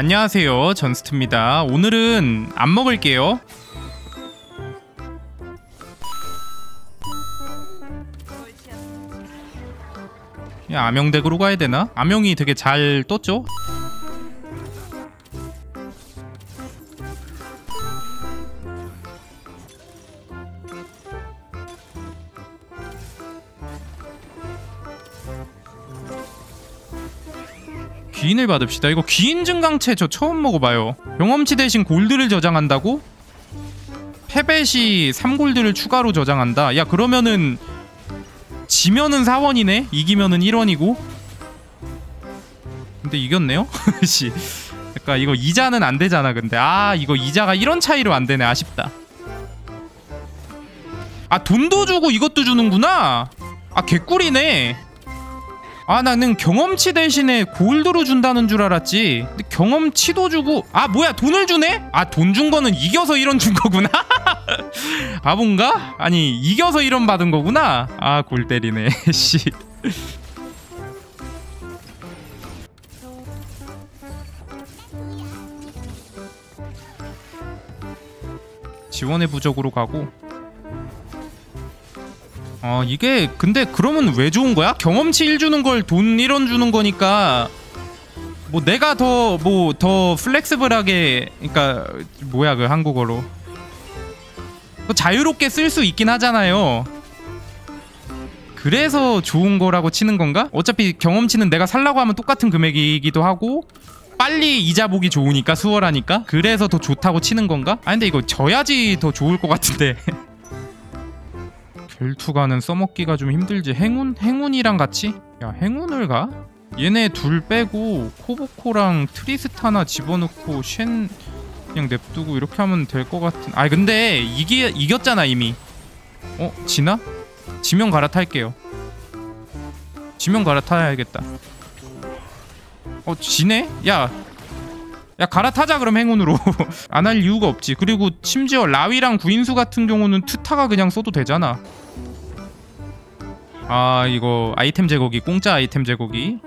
안녕하세요 전스트입니다 오늘은 안 먹을게요 야 암영덱으로 가야 되나? 암영이 되게 잘 떴죠? 귀인을 받읍시다. 이거 귀인 증강체 저 처음 먹어봐요. 경험치 대신 골드를 저장한다고? 시 3골드를 추가로 저장한다. 야 그러면은 지면은 4원이네? 이기면은 1원이고? 근데 이겼네요? 씨. 약간 이거 이자는 안 되잖아 근데 아 이거 이자가 1원 차이로 안 되네 아쉽다 아 돈도 주고 이것도 주는구나 아 개꿀이네 아 나는 경험치 대신에 골드로 준다는 줄 알았지. 근데 경험치도 주고 아 뭐야 돈을 주네? 아 돈 준 거는 이겨서 1원 준 거구나? 아 뭔가? 아니 이겨서 1원 받은 거구나? 아 골 때리네 씨. 지원의 부적으로 가고 어 이게 근데 그러면 왜 좋은 거야? 경험치 1 주는 걸 돈 1원 주는 거니까 뭐 내가 더 뭐 더 플렉스블하게 그러니까 뭐야 그 한국어로 뭐 자유롭게 쓸 수 있긴 하잖아요. 그래서 좋은 거라고 치는 건가? 어차피 경험치는 내가 살라고 하면 똑같은 금액이기도 하고 빨리 이자 보기 좋으니까 수월하니까 그래서 더 좋다고 치는 건가? 아 근데 이거 져야지 더 좋을 것 같은데 결투가는 써먹기가 좀 힘들지 행운? 행운이랑 같이? 야 행운을 가? 얘네 둘 빼고 코보코랑 트리스타나 집어넣고 쉔 그냥 냅두고 이렇게 하면 될 것 같은 아 근데 이기, 이겼잖아 이미 어? 지나? 지면 갈아탈게요 지면 갈아타야겠다 어 지네? 야. 야 갈아타자 그럼 행운으로. 안 할 이유가 없지. 그리고 심지어 라위랑 구인수 같은 경우는 투타가 그냥 써도 되잖아. 아 이거 아이템 제거기 공짜 아이템 제거기.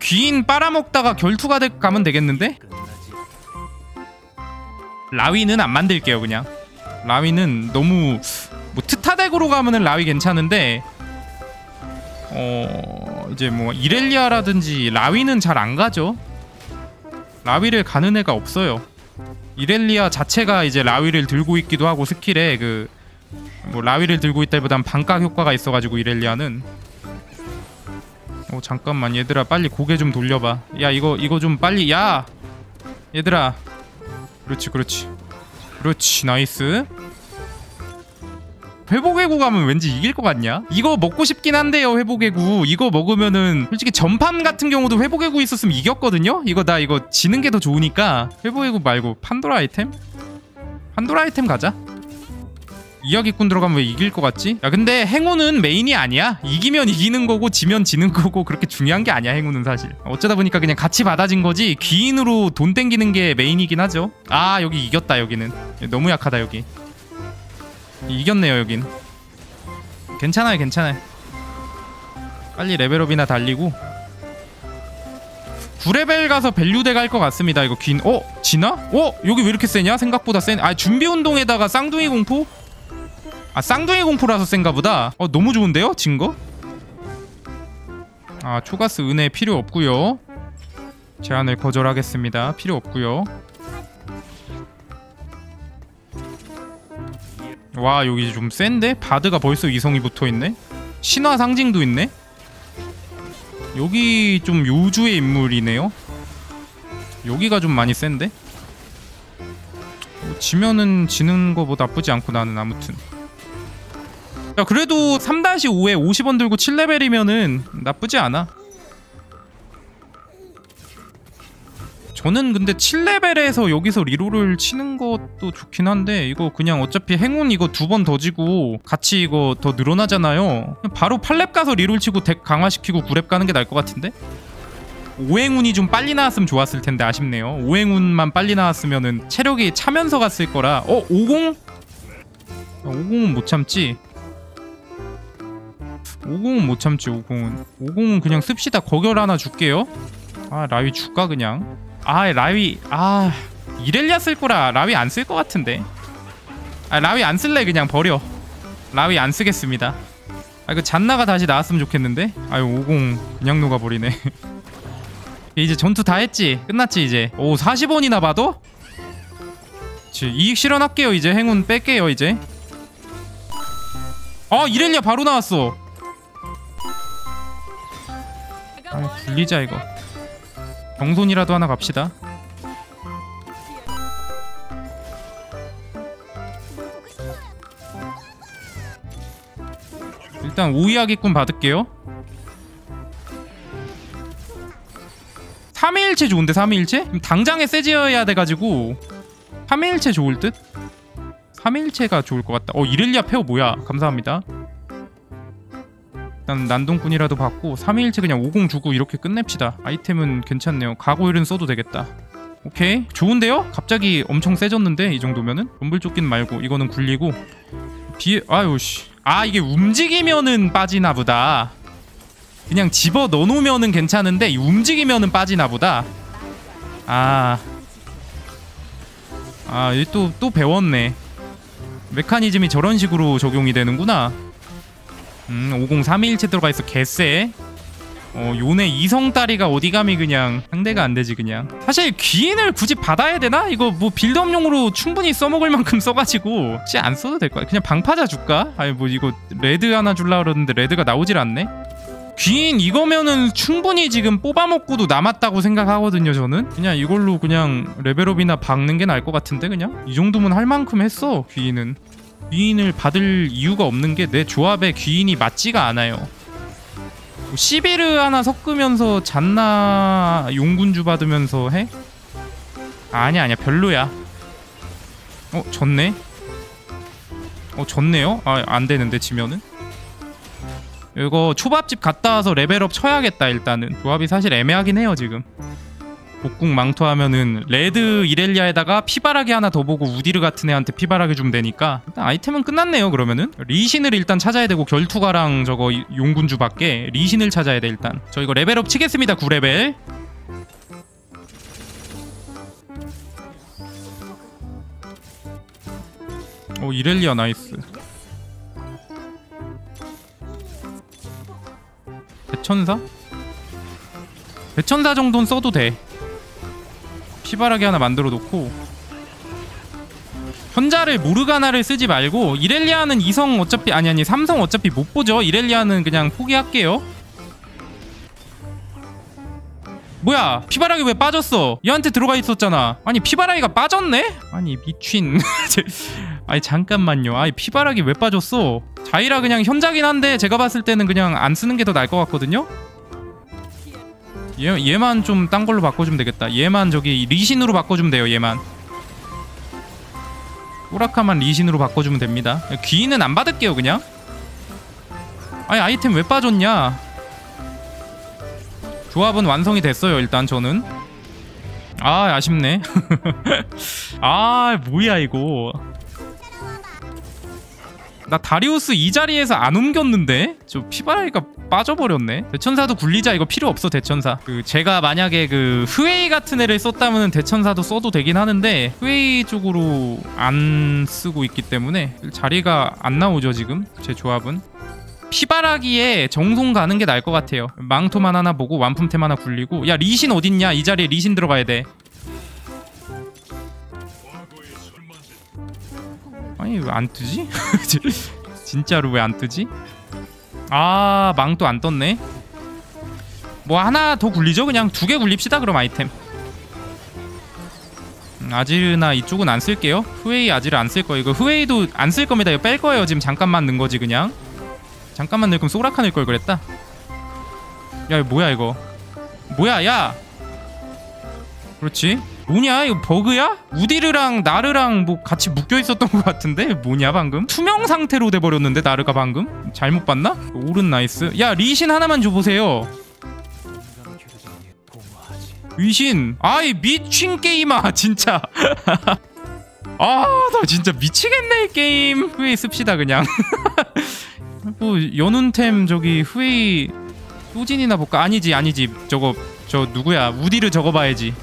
귀인 빨아먹다가 결투가 돼 가면 되겠는데? 라위는 안 만들게요 그냥. 라위는 너무 뭐 트타덱으로 가면은 라위 괜찮은데 어 이제 뭐 이렐리아라든지 라위는 잘 안 가죠. 라위를 가는 애가 없어요. 이렐리아 자체가 이제 라위를 들고 있기도 하고 스킬에 그 뭐 라위를 들고 있다보단 방깎 효과가 있어가지고 이렐리아는. 어 잠깐만. 얘들아 빨리 고개 좀 돌려봐. 야 이거 이거 좀 빨리 야! 얘들아. 그렇지 그렇지. 그렇지. 나이스 회복의 구 가면 왠지 이길 것 같냐? 이거 먹고 싶긴 한데요 회복의 구 이거 먹으면은 솔직히 전판 같은 경우도 회복의 구 있었으면 이겼거든요? 이거 나 이거 지는 게 더 좋으니까 회복의 구 말고 판도라 아이템? 판도라 아이템 가자 이야기꾼 들어가면 왜 이길 것 같지? 야 근데 행운은 메인이 아니야 이기면 이기는 거고 지면 지는 거고 그렇게 중요한 게 아니야 행운은 사실 어쩌다 보니까 그냥 같이 받아진 거지 귀인으로 돈 땡기는 게 메인이긴 하죠 아 여기 이겼다 여기는 너무 약하다 여기 이겼네요 여긴 괜찮아요 괜찮아요 빨리 레벨업이나 달리고 9레벨 가서 value deck 갈 것 같습니다 이거 긴 어? 지나? 어? 여기 왜 이렇게 세냐? 생각보다 센 아 준비운동에다가 쌍둥이 공포? 아 쌍둥이 공포라서 센가 보다 어 너무 좋은데요? 진 거? 아 초가스 은혜 필요 없고요 제안을 거절하겠습니다 필요 없고요 와 여기 좀 센데? 바드가 벌써 이성이 붙어있네? 신화 상징도 있네? 여기 좀 요주의 인물이네요 여기가 좀 많이 센데? 뭐 지면은 지는 거뭐 나쁘지 않고 나는 아무튼 야 그래도 3-5에 50원 들고 7레벨이면은 나쁘지 않아 저는 근데 7레벨에서 여기서 리롤을 치는 것도 좋긴 한데 이거 그냥 어차피 행운 이거 두 번 더 지고 같이 이거 더 늘어나잖아요. 바로 8렙 가서 리롤 치고 덱 강화시키고 9렙 가는 게 나을 것 같은데? 오행운이 좀 빨리 나왔으면 좋았을 텐데 아쉽네요. 오행운만 빨리 나왔으면은 체력이 차면서 갔을 거라. 어? 50? 50은 못 참지? 50은 못 참지 50은. 50은 그냥 씁시다. 거결 하나 줄게요. 아 라위 줄까 그냥 아 라위 아 이렐리아 쓸 거라. 라위 안 쓸 것 같은데. 아 라위 안 쓸래. 그냥 버려. 라위 안 쓰겠습니다. 아 이거 잔나가 다시 나왔으면 좋겠는데? 아유 50 그냥 녹아버리네. 이제 전투 다 했지? 끝났지 이제? 오 40원이나 봐도? 지 이익 실현할게요 이제. 행운 뺄게요 이제. 아 이렐리아 바로 나왔어. 아 굴리자 이거 경손이라도 하나 갑시다. 일단 오이하기꾼 받을게요. 3일체 좋은데 3일체? 당장에 세지어야 돼가지고 3일체 좋을 듯? 3일체가 좋을 것 같다. 어 이렐리아 페어 뭐야? 감사합니다 일단 난동꾼이라도 받고 3일체 그냥 50 주고 이렇게 끝냅시다. 아이템은 괜찮네요. 가고일은 써도 되겠다. 오케이. 좋은데요? 갑자기 엄청 세졌는데 이 정도면은? rum블 말고 이거는 굴리고. 비 아유 씨아 이게 움직이면은 빠지나 보다. 그냥 집어 넣어놓으면은 괜찮은데 이 움직이면은 빠지나 보다. 아. 아, 또, 또 배웠네. 메커니즘이 저런 식으로 적용이 되는구나. 음, 오공 삼위일체 들어가 있어. 개쎄. 어, 요네 이성다리가 어디 감이 그냥 상대가 안 되지 그냥. 사실 귀인을 굳이 받아야 되나? 이거 뭐 빌드업용으로 충분히 써먹을 만큼 써가지고 혹시 안 써도 될 거야. 그냥 방파자 줄까? 아니 뭐 이거 레드 하나 줄라 그러는데 레드가 나오질 않네. 귀인 이거면은 충분히 지금 뽑아먹고도 남았다고 생각하거든요 저는 그냥 이걸로 그냥 레벨업이나 박는 게 나을 것 같은데 그냥 이 정도면 할 만큼 했어 귀인은 귀인을 받을 이유가 없는 게 내 조합에 귀인이 맞지가 않아요. 뭐 시비르 하나 섞으면서 잔나 용군주 받으면서 해? 아니야 아니야. 별로야. 어 졌네? 어 졌네요? 아 안되는데 지면은? 이거 초밥집 갔다 와서 레벨업 쳐야겠다 일단은. 조합이 사실 애매하긴 해요 지금 곡궁 망토하면은 레드 이렐리아에다가 피바라기 하나 더 보고 우디르 같은 애한테 피바라기 주면 되니까 일단 아이템은 끝났네요 그러면은. 리신을 일단 찾아야 되고 결투가랑 저거 용군주 밖에 리신을 찾아야 돼 일단. 저 이거 레벨업 치겠습니다 9레벨. 오 이렐리아 나이스. 대천사? 대천사 정도는 써도 돼 피바라기 하나 만들어 놓고 현자를 모르가나를 쓰지 말고 이렐리아는 이성 어차피 아니 아니 삼성 어차피 못 보죠. 이렐리아는 그냥 포기할게요. 뭐야 피바라기 왜 빠졌어? 얘한테 들어가 있었잖아. 아니 피바라기가 빠졌네? 아니 미친. 아니 잠깐만요. 아니 피바라기 왜 빠졌어? 자이라 그냥 현자긴 한데 제가 봤을 때는 그냥 안 쓰는 게 더 나을 것 같거든요 얘, 얘만 좀 딴 걸로 바꿔주면 되겠다. 얘만 저기 리신으로 바꿔주면 돼요 얘만. 오라카만 리신으로 바꿔주면 됩니다. 귀인은 안 받을게요 그냥. 아니 아이템 왜 빠졌냐? 조합은 완성이 됐어요 일단 저는. 아 아쉽네. 아 뭐야 이거 나 다리우스 이 자리에서 안 옮겼는데? 저 피바라기가 빠져버렸네. 대천사도 굴리자. 이거 필요 없어 대천사. 그 제가 만약에 그 흐웨이 같은 애를 썼다면 대천사도 써도 되긴 하는데 흐웨이 쪽으로 안 쓰고 있기 때문에 자리가 안 나오죠 지금. 제 조합은. 피바라기에 정송 가는 게 나을 것 같아요. 망토만 하나 보고 완품템 하나 굴리고. 야 리신 어딨냐? 이 자리에 리신 들어가야 돼 아니 왜 안 뜨지? 진짜로 왜 안 뜨지? 아 망토 안 떴네. 뭐 하나 더 굴리죠? 그냥 두 개 굴립시다 그럼 아이템. 음, 아지르나 이쪽은 안 쓸게요. 후웨이 아지르 안 쓸 거예요. 이거 후웨이도 안 쓸 겁니다. 이거 뺄 거예요. 지금 잠깐만 넣은 거지 그냥. 잠깐만 넣을 거면 소라카 넣을 걸 그랬다. 야 이거 뭐야 이거? 뭐야 야! 그렇지 뭐냐? 이거 버그야? 우디르랑 나르랑 뭐 같이 묶여 있었던 것 같은데? 뭐냐 방금? 투명 상태로 돼버렸는데 나르가 방금? 잘못 봤나? 오른 나이스. 야 리신 하나만 줘보세요. 리신 아이 미친 게임아 진짜. 아 나 진짜 미치겠네 이 게임. 흐웨이 씁시다 그냥. 뭐 연운템 저기 흐웨이 소진이나 볼까? 아니지 아니지. 저거 저 누구야? 우디르 저거 봐야지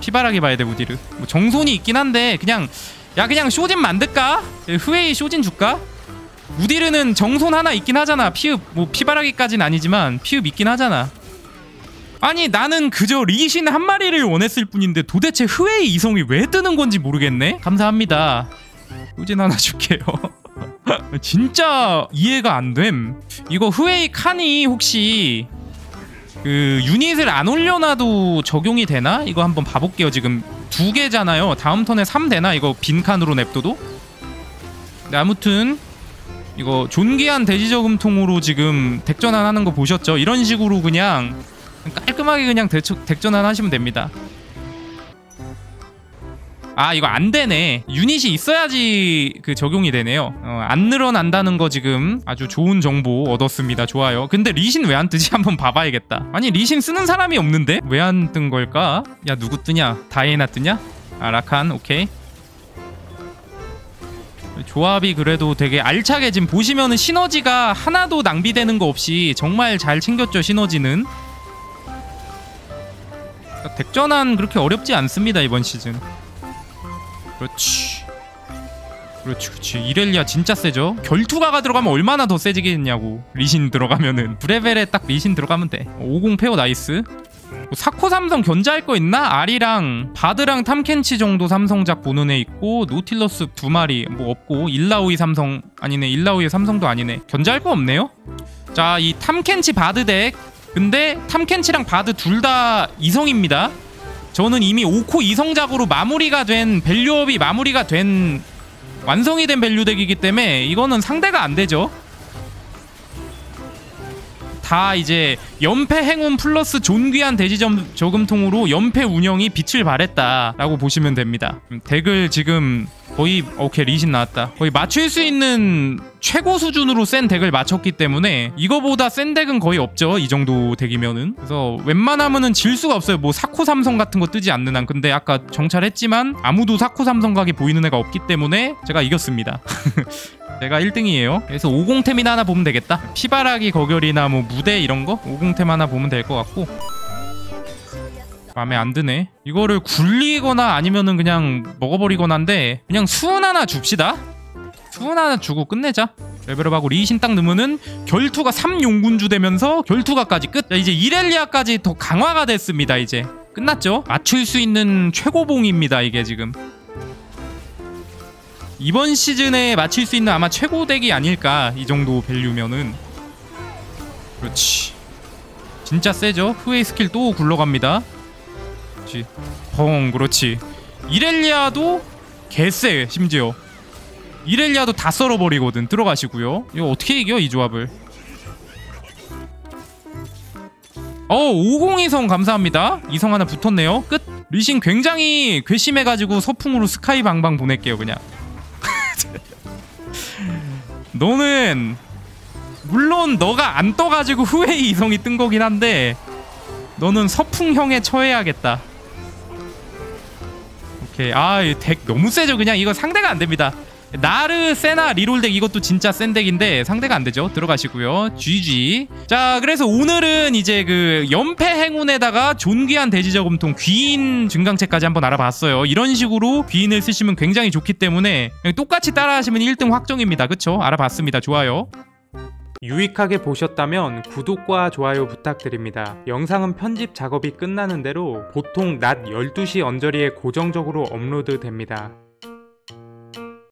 피바라기 봐야 돼 우디르. 뭐 정손이 있긴 한데 그냥 야 그냥 쇼진 만들까? 후웨이 쇼진 줄까? 우디르는 정손 하나 있긴 하잖아. 피읍 뭐 피바라기까진 아니지만 피읍 있긴 하잖아. 아니 나는 그저 리신 한 마리를 원했을 뿐인데 도대체 후웨이 이성이 왜 뜨는 건지 모르겠네? 감사합니다. 쇼진 하나 줄게요. 진짜 이해가 안됨. 이거 후웨이 칸이 혹시 그 유닛을 안 올려놔도 적용이 되나? 이거 한번 봐볼게요 지금 두 개잖아요 다음 턴에 3 되나? 이거 빈 칸으로 냅둬도? 네, 아무튼 이거 존귀한 대지저금통으로 지금 덱전환 하는 거 보셨죠? 이런 식으로 그냥 깔끔하게 그냥 대, 덱전환 하시면 됩니다 아 이거 안 되네. 유닛이 있어야지 그 적용이 되네요. 어, 안 늘어난다는 거 지금 아주 좋은 정보 얻었습니다. 좋아요. 근데 리신 왜 안 뜨지? 한번 봐봐야겠다. 아니 리신 쓰는 사람이 없는데? 왜 안 뜬 걸까? 야 누구 뜨냐? 다이애나 뜨냐? 아 라칸 오케이. 조합이 그래도 되게 알차게 지금 보시면은 시너지가 하나도 낭비되는 거 없이 정말 잘 챙겼죠 시너지는. 그러니까 deck전환 그렇게 어렵지 않습니다 이번 시즌 그렇지. 그렇지 그렇지. 이렐리아 진짜 세죠? 결투가가 들어가면 얼마나 더 세지겠냐고. 리신 들어가면은. 9레벨에 딱 리신 들어가면 돼50 페어 나이스. 뭐 사코 삼성 견제할 거 있나? 아리랑 바드랑 탐켄치 정도 삼성작 보는 애 있고 노틸러스 두 마리 뭐 없고 일라오이 삼성 아니네. 일라오이 삼성도 아니네. 견제할 거 없네요? 자 이 탐켄치 바드 deck. 근데 탐켄치랑 바드 둘 다 이성입니다 저는 이미 5코 이성작으로 마무리가 된 value up이 마무리가 된 완성이 된 value deck이기 때문에 이거는 상대가 안 되죠. 다 이제 연패 행운 플러스 존귀한 돼지저금통으로 연패 운영이 빛을 발했다라고 보시면 됩니다. deck을 지금 거의 오케이 리신 나왔다. 거의 맞출 수 있는 최고 수준으로 센 deck을 맞췄기 때문에 이거보다 센 deck은 거의 없죠. 이 정도 deck이면은. 그래서 웬만하면은 질 수가 없어요. 뭐 사코 삼성 같은 거 뜨지 않는 한. 근데 아까 정찰했지만 아무도 사코 삼성 각이 보이는 애가 없기 때문에 제가 이겼습니다. 제가 1등이에요. 그래서 50템이나 하나 보면 되겠다. 피바라기 거결이나 뭐 무대 이런 거 50템 하나 보면 될 것 같고. 마음에 안 드네. 이거를 굴리거나 아니면은 그냥 먹어버리거나인데 그냥 수은 하나 줍시다. 수은 하나 주고 끝내자. 레벨업하고 리신 딱 넣으면은 결투가 3용군주 되면서 결투가까지 끝. 자, 이제 이렐리아까지 더 강화가 됐습니다. 이제 끝났죠. 맞출 수 있는 최고봉입니다. 이게 지금. 이번 시즌에 맞힐 수 있는 아마 최고 deck이 아닐까 이 정도 value면은 그렇지 진짜 세죠 흐웨이 스킬 또 굴러갑니다 그렇지. 펑 그렇지. 이렐리아도 개쎄 심지어. 이렐리아도 다 썰어버리거든. 들어가시고요. 이거 어떻게 이겨 이 조합을? 어 502성 감사합니다. 이성 하나 붙었네요. 끝. 리신 굉장히 괘씸해가지고 서풍으로 스카이 방방 보낼게요 그냥. 너는 물론 너가 안 떠가지고 후웨이 이성이 뜬 거긴 한데 너는 서풍형에 처해야겠다 오케이 아덱 너무 세죠 그냥 이거 상대가 안 됩니다 나르, 세나, 리롤덱 이것도 진짜 센 덱인데 상대가 안 되죠. 들어가시고요. GG. 자, 그래서 오늘은 이제 그 연패 행운에다가 존귀한 대지저금통 귀인 증강체까지 한번 알아봤어요. 이런 식으로 귀인을 쓰시면 굉장히 좋기 때문에 똑같이 따라하시면 1등 확정입니다. 그쵸? 알아봤습니다. 좋아요. 유익하게 보셨다면 구독과 좋아요 부탁드립니다. 영상은 편집 작업이 끝나는 대로 보통 낮 12시 언저리에 고정적으로 업로드 됩니다.